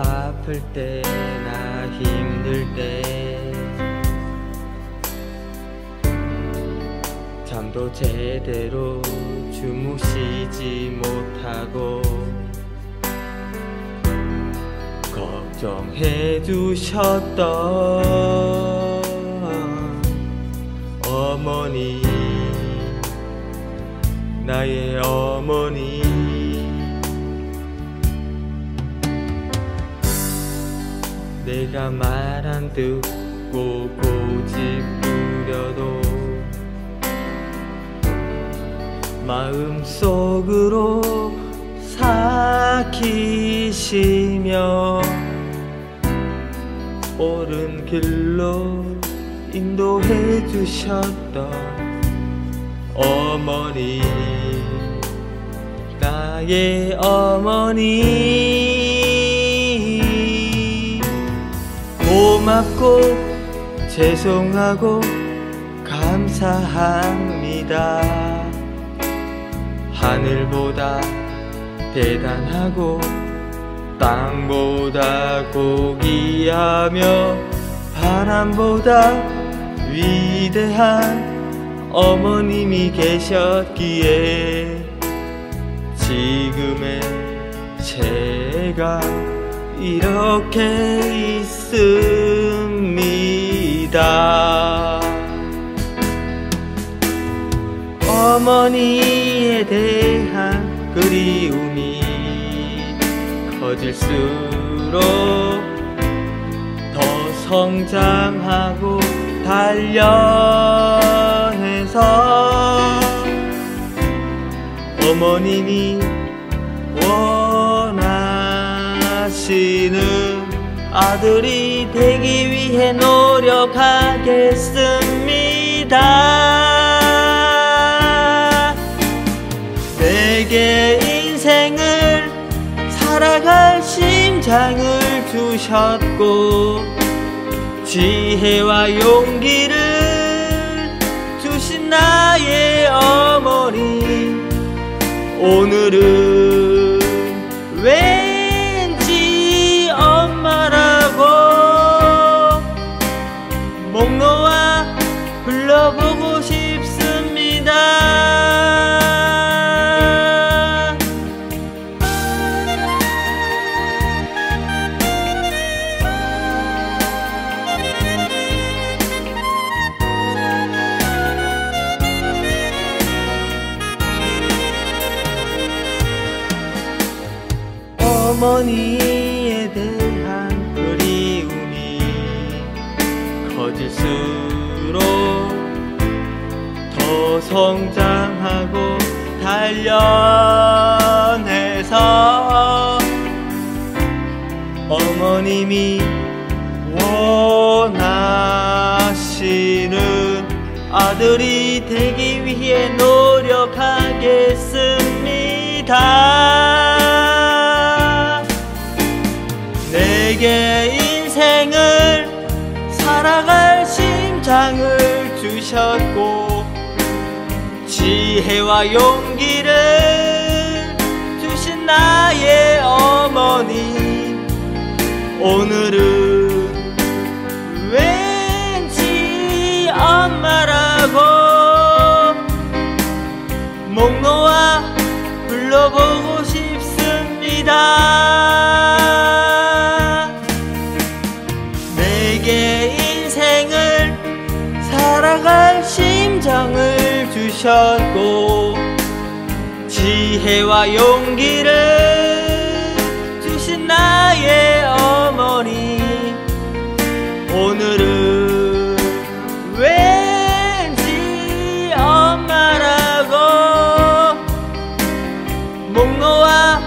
아플 때나 힘들 때 잠도 제대로 주무시지 못하고 걱정해 주셨던 어머니 나의 어머니 내가 말 안 듣고 고집 부려도 마음속으로 삭히시며 옳은 길로 인도해 주셨던 어머니 나의 어머니 고맙고 죄송하고 감사합니다 하늘보다 대단하고 땅보다 고귀하며 바람보다 위대한 어머님이 계셨기에 지금의 제가 이렇게 있습니다. 어머니에 대한 그리움이 커질수록 더 성장하고 단련해서 어머님이 원하시는 아들이 되기 위해 노력하겠습니다. 내게 인생을 살아갈 심장을 주셨고 지혜와 용기를 주신 나의 어머니 오늘은 어머니에 대한 그리움이 커질수록 더 성장하고 단련해서 어머님이 원하시는 아들이 되기 위해 노력하겠습니다. 내게 인생을 살아갈 심장을 주셨고 지혜와 용기를 주신 나의 어머니 오늘은 주셨고 지혜와 용기를 주신 나의 어머니 오늘은 왠지 엄마라고 목 놓아